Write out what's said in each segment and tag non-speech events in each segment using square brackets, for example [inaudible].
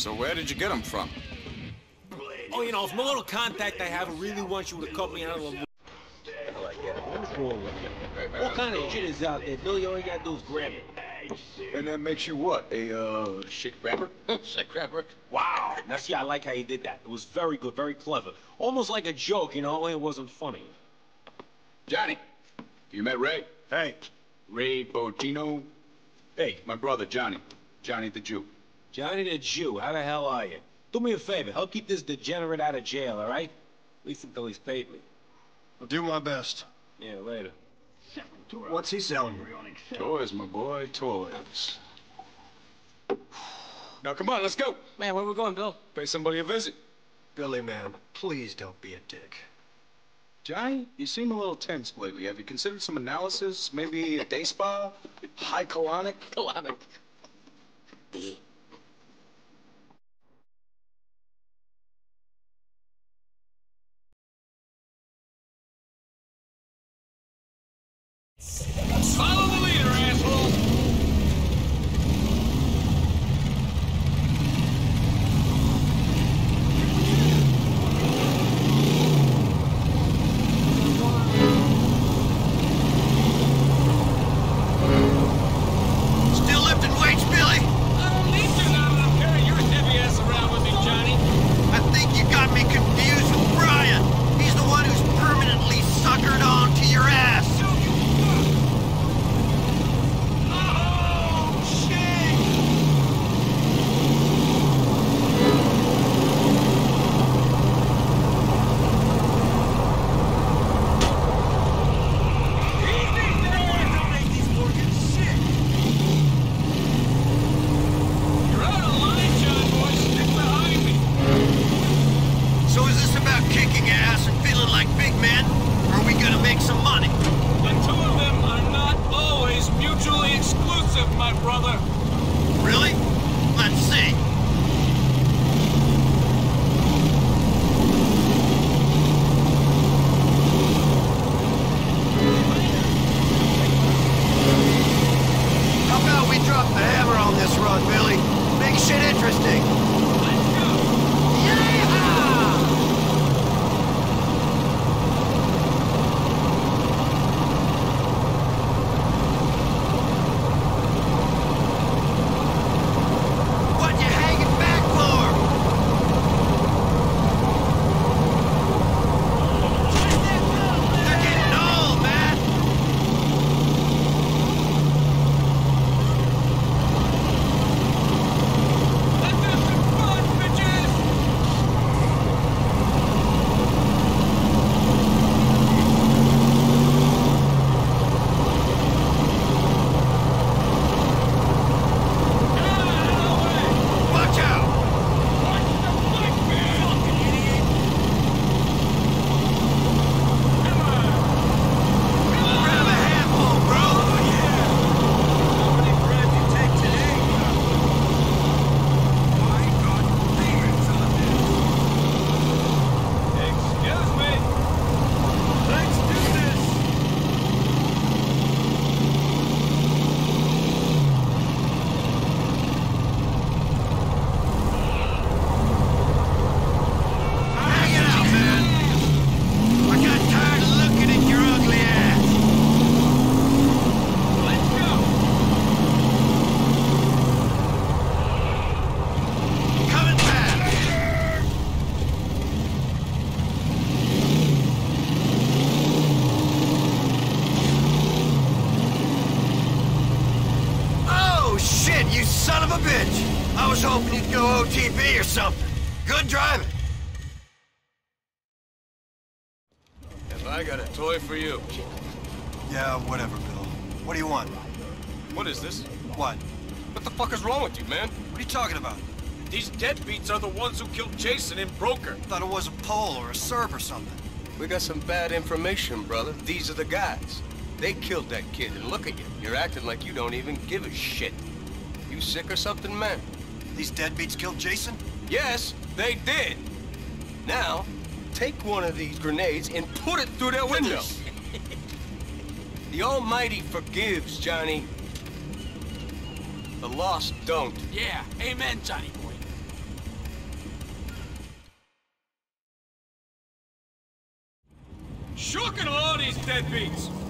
So where did you get them from? Oh, you know, from a little contact I have who really wants you to cut me out of the... Hell, I get it. What's wrong with you? What kind of shit is out there, Billy? All you gotta do is grab it. And that makes you what? A, uh, shit grabber? [laughs] Shit grabber? Wow. Now, see, I like how you did that. It was very good, very clever. Almost like a joke, you know, only it wasn't funny. Johnny, you met Ray? Hey, Ray Boccino? Hey, my brother, Johnny. Johnny the Jew. Johnny the Jew, how the hell are you? Do me a favor, help keep this degenerate out of jail, all right? At least until he's paid me. I'll do my best. Yeah, later. What's he selling? Toys, my boy, toys. Now, come on, let's go. Man, where we going, Bill? Pay somebody a visit. Billy, man, please don't be a dick. Johnny, you seem a little tense lately. Have you considered some analysis? Maybe a day spa? High colonic? Colonic. Son of a bitch. I was hoping you'd go OTP or something. Good driving. Have I got a toy for you? Yeah, whatever, Bill. What do you want? What is this? What? What the fuck is wrong with you, man? What are you talking about? These deadbeats are the ones who killed Jason in Broker. Thought it was a Pole or a Serb or something. We got some bad information, brother. These are the guys. They killed that kid, and look at you. You're acting like you don't even give a shit. You sick or something, man? These deadbeats killed Jason? Yes, they did. Now, take one of these grenades and put it through their window. the Almighty forgives, Johnny. The lost don't. Yeah, amen, Johnny boy. Shocking all these deadbeats!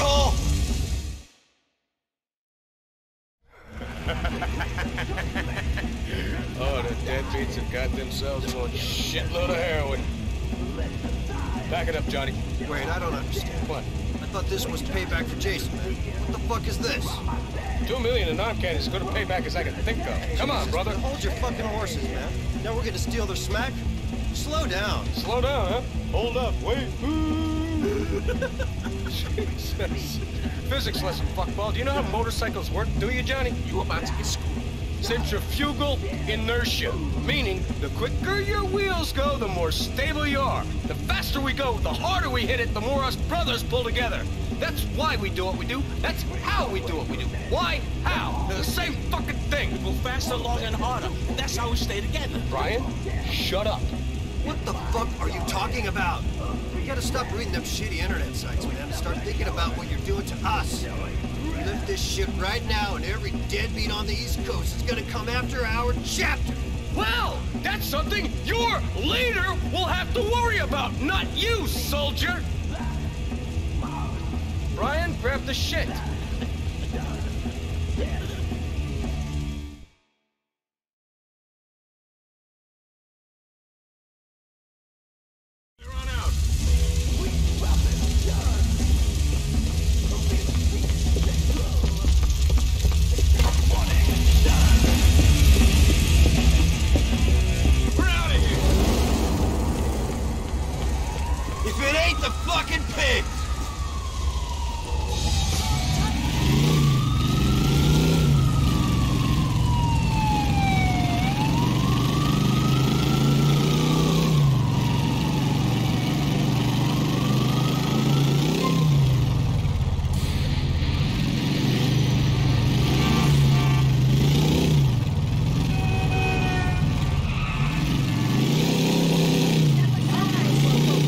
oh, the deadbeats have got themselves a shitload of heroin. Back it up, Johnny. Wait, I don't understand. What? I thought this was payback for Jason, man. What the fuck is this? Two million in arm candy is good a payback as I can think of. Come on, brother. Hold your fucking horses, man. Now we're gonna steal their smack? Slow down. Slow down, huh? Hold up. Wait. Ooh. [laughs] Physics lesson, fuckball. Do you know how motorcycles work, do you, Johnny? You about to get screwed. Centrifugal inertia, meaning the quicker your wheels go, the more stable you are. The faster we go, the harder we hit it, the more us brothers pull together. That's why we do what we do. That's how we do what we do. Why? How? They're the same fucking thing. We go faster, longer, and harder. That's how we stay together. Brian, shut up. What the fuck are you talking about? You gotta stop reading them shitty internet sites, man, and start thinking about what you're doing to us. Lift this shit right now, and every deadbeat on the East Coast is gonna come after our chapter. Well, that's something your leader will have to worry about, not you, soldier. Brian, grab the shit.